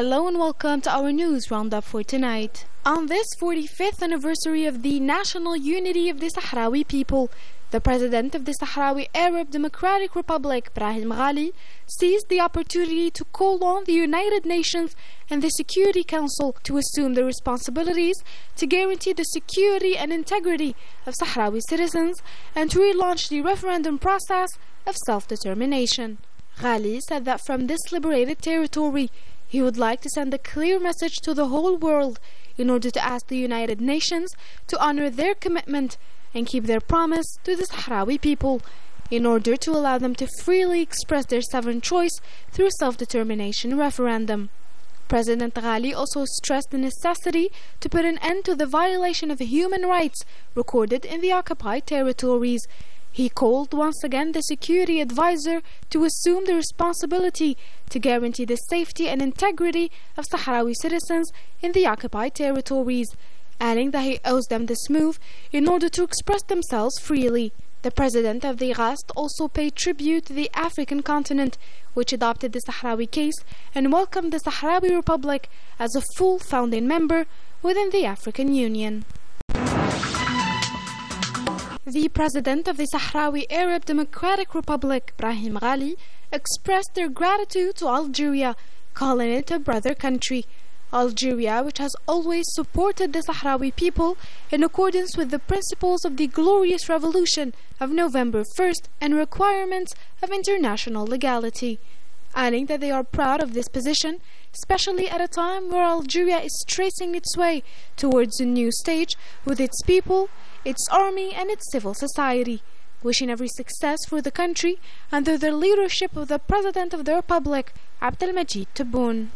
Hello and welcome to our news roundup for tonight. On this 45th anniversary of the national unity of the Sahrawi people, the president of the Sahrawi Arab Democratic Republic, Brahim Ghali, seized the opportunity to call on the United Nations and the Security Council to assume the responsibilities to guarantee the security and integrity of Sahrawi citizens and to relaunch the referendum process of self-determination. Ghali said that from this liberated territory, he would like to send a clear message to the whole world in order to ask the United Nations to honor their commitment and keep their promise to the Sahrawi people in order to allow them to freely express their sovereign choice through self-determination referendum. President Ghali also stressed the necessity to put an end to the violation of human rights recorded in the occupied territories. He called once again the security advisor to assume the responsibility to guarantee the safety and integrity of Sahrawi citizens in the occupied territories adding that he owes them this move in order to express themselves freely. The president of the IGAST also paid tribute to the African continent, which adopted the Sahrawi case and welcomed the Sahrawi Republic as a full founding member within the African Union. The president of the Sahrawi Arab Democratic Republic, Brahim Ghali, expressed their gratitude to Algeria, calling it a brother country. Algeria, which has always supported the Sahrawi people in accordance with the principles of the glorious revolution of November 1st and requirements of international legality, adding that they are proud of this position, especially at a time where Algeria is tracing its way towards a new stage with its people, its army and its civil society wishing every success for the country under the leadership of the President of the Republic, Abdelmajid Tebboune.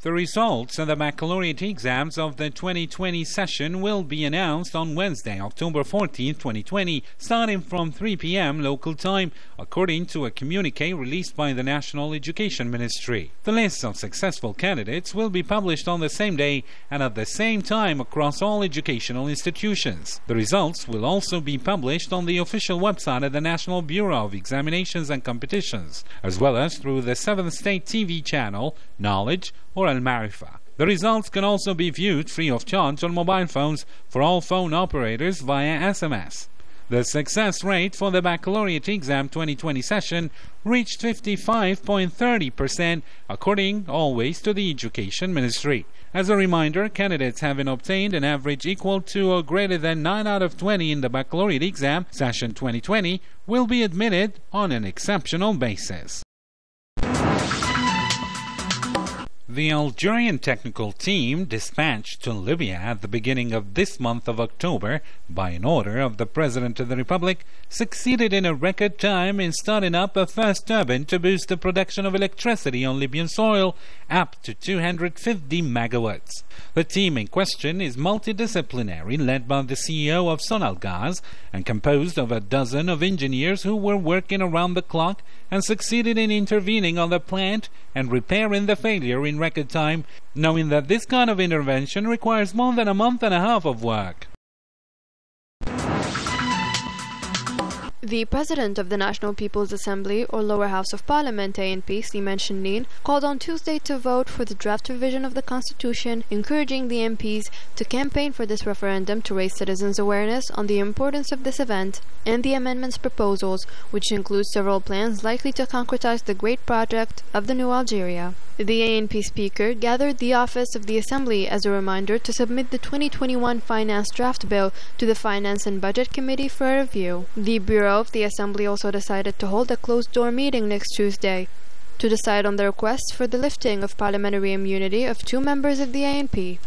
The results of the baccalaureate exams of the 2020 session will be announced on Wednesday, October 14, 2020, starting from 3 p.m. local time, according to a communique released by the National Education Ministry. The list of successful candidates will be published on the same day and at the same time across all educational institutions. The results will also be published on the official website of the National Bureau of Examinations and Competitions, as well as through the 7th State TV channel, Knowledge, or Marifa. The results can also be viewed free of charge on mobile phones for all phone operators via SMS. The success rate for the baccalaureate exam 2020 session reached 55.30%, according always to the Education Ministry. As a reminder, candidates having obtained an average equal to or greater than 9 out of 20 in the baccalaureate exam session 2020 will be admitted on an exceptional basis. The Algerian technical team dispatched to Libya at the beginning of this month of October by an order of the President of the Republic succeeded in a record time in starting up a first turbine to boost the production of electricity on Libyan soil up to 250 megawatts. The team in question is multidisciplinary, led by the CEO of Sonelgaz and composed of a dozen of engineers who were working around the clock and succeeded in intervening on the plant and repairing the failure in record time, knowing that this kind of intervention requires more than a month and a half of work. The President of the National People's Assembly, or Lower House of Parliament ANP, Slimane Chenine, called on Tuesday to vote for the draft revision of the Constitution, encouraging the MPs to campaign for this referendum to raise citizens' awareness on the importance of this event, and the amendments proposals, which include several plans likely to concretize the great project of the new Algeria. The ANP Speaker gathered the office of the Assembly as a reminder to submit the 2021 Finance Draft Bill to the Finance and Budget Committee for review. The Bureau of the Assembly also decided to hold a closed-door meeting next Tuesday to decide on the request for the lifting of parliamentary immunity of two members of the ANP.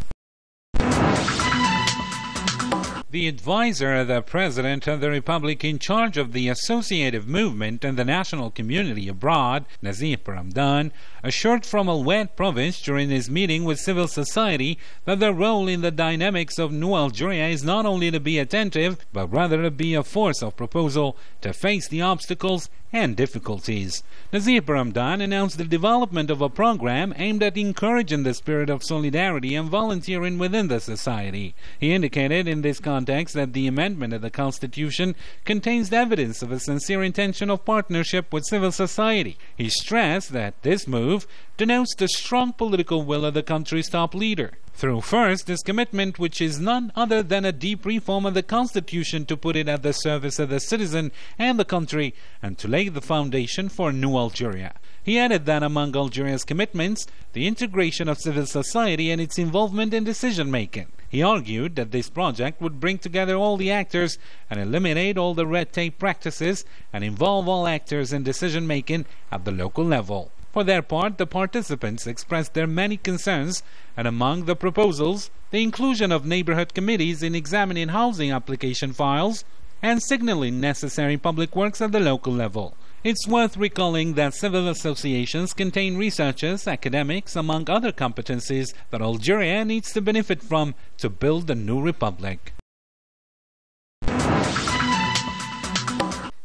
The advisor of the President of the Republic in charge of the associative movement and the national community abroad, Nazih Berramdane, assured from El Oued province during his meeting with civil society that their role in the dynamics of New Algeria is not only to be attentive, but rather to be a force of proposal to face the obstacles and difficulties. Nazih Berramdane announced the development of a program aimed at encouraging the spirit of solidarity and volunteering within the society. He indicated in this context that the amendment of the Constitution contains evidence of a sincere intention of partnership with civil society. He stressed that this move denounced the strong political will of the country's top leader. Through first, this commitment, which is none other than a deep reform of the Constitution to put it at the service of the citizen and the country, and to lay the foundation for a new Algeria. He added that among Algeria's commitments, the integration of civil society and its involvement in decision making. He argued that this project would bring together all the actors and eliminate all the red tape practices and involve all actors in decision making at the local level. For their part, the participants expressed their many concerns, and among the proposals, the inclusion of neighborhood committees in examining housing application files and signaling necessary public works at the local level. It's worth recalling that civil associations contain researchers, academics, among other competencies that Algeria needs to benefit from to build a new republic.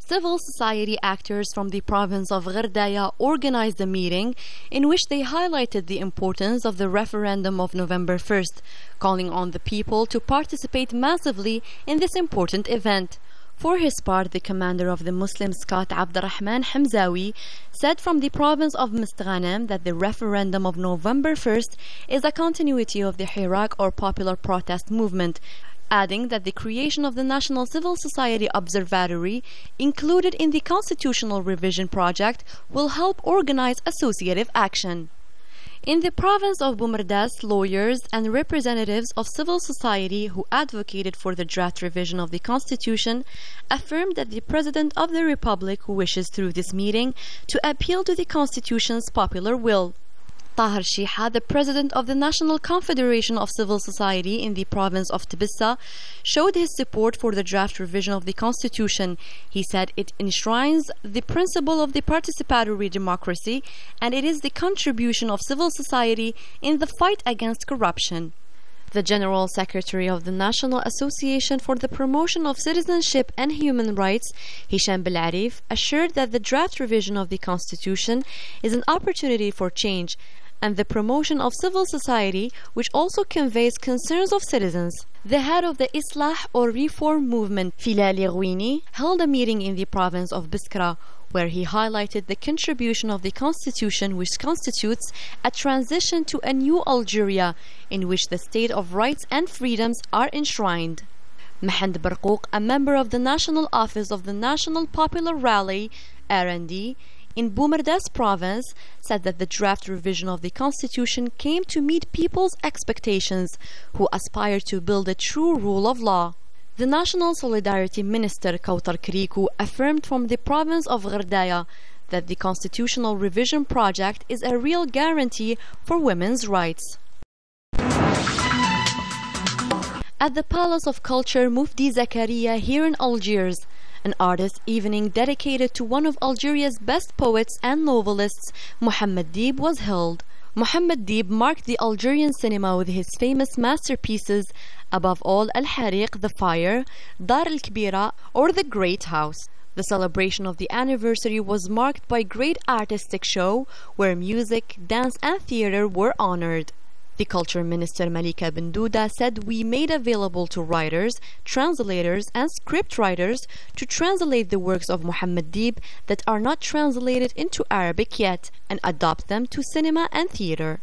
Civil society actors from the province of Ghardaïa organized a meeting in which they highlighted the importance of the referendum of November 1st, calling on the people to participate massively in this important event. For his part, the commander of the Muslim Scot Abdurrahman Hamzawi said from the province of Mostaganem that the referendum of November 1st is a continuity of the Hirak or popular protest movement, adding that the creation of the National Civil Society Observatory included in the constitutional revision project will help organize associative action. In the province of Boumerdès, lawyers and representatives of civil society who advocated for the draft revision of the constitution affirmed that the President of the Republic wishes through this meeting to appeal to the constitution's popular will. Tahir Shiha, the president of the National Confederation of Civil Society in the province of Tebessa, showed his support for the draft revision of the constitution. He said it enshrines the principle of the participatory democracy and it is the contribution of civil society in the fight against corruption. The General Secretary of the National Association for the Promotion of Citizenship and Human Rights, Hisham Belarif, assured that the draft revision of the Constitution is an opportunity for change and the promotion of civil society, which also conveys concerns of citizens. The head of the Islah or Reform Movement, Filali Ghouini, held a meeting in the province of Biskra where he highlighted the contribution of the constitution which constitutes a transition to a new Algeria in which the state of rights and freedoms are enshrined. Mahand Barqouk, a member of the National Office of the National Popular Rally, RND, in Boumerdès province said that the draft revision of the constitution came to meet people's expectations who aspire to build a true rule of law. The National Solidarity Minister Kaoutar Krikou affirmed from the province of Ghardaïa that the constitutional revision project is a real guarantee for women's rights. At the Palace of Culture Moufdi Zakaria here in Algiers, an artist evening dedicated to one of Algeria's best poets and novelists, Mohammed Dib, was held. Mohammed Dib marked the Algerian cinema with his famous masterpieces, above all Al Hariq, The Fire, Dar al Kbira, or The Great House. The celebration of the anniversary was marked by great artistic show where music, dance, and theater were honored. The Culture Minister Malika Bendouda said we made available to writers, translators, and scriptwriters to translate the works of Muhammad Dib that are not translated into Arabic yet and adopt them to cinema and theater.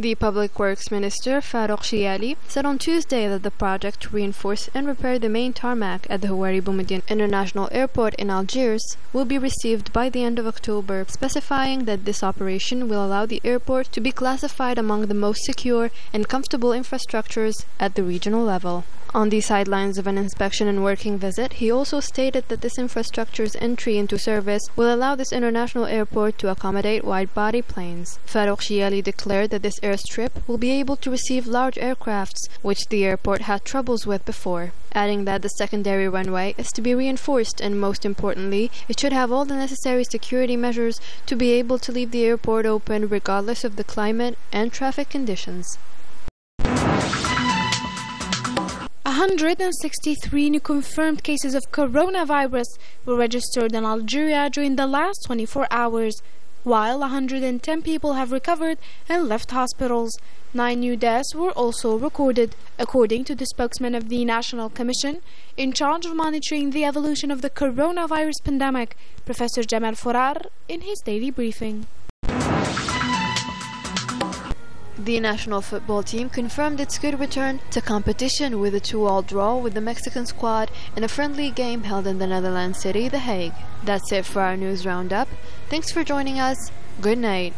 The Public Works Minister, Farouk Chiali, said on Tuesday that the project to reinforce and repair the main tarmac at the Houari Boumediene International Airport in Algiers will be received by the end of October, specifying that this operation will allow the airport to be classified among the most secure and comfortable infrastructures at the regional level. On the sidelines of an inspection and working visit, he also stated that this infrastructure's entry into service will allow this international airport to accommodate wide-body planes. Farouk Chiali declared that this airstrip will be able to receive large aircrafts, which the airport had troubles with before, adding that the secondary runway is to be reinforced and most importantly, it should have all the necessary security measures to be able to leave the airport open regardless of the climate and traffic conditions. 163 new confirmed cases of coronavirus were registered in Algeria during the last 24 hours, while 110 people have recovered and left hospitals. Nine new deaths were also recorded, according to the spokesman of the National Commission in charge of monitoring the evolution of the coronavirus pandemic, Professor Jamal Fourar, in his daily briefing. The national football team confirmed its good return to competition with a 2-all draw with the Mexican squad in a friendly game held in the Netherlands city, The Hague. That's it for our news roundup. Thanks for joining us. Good night.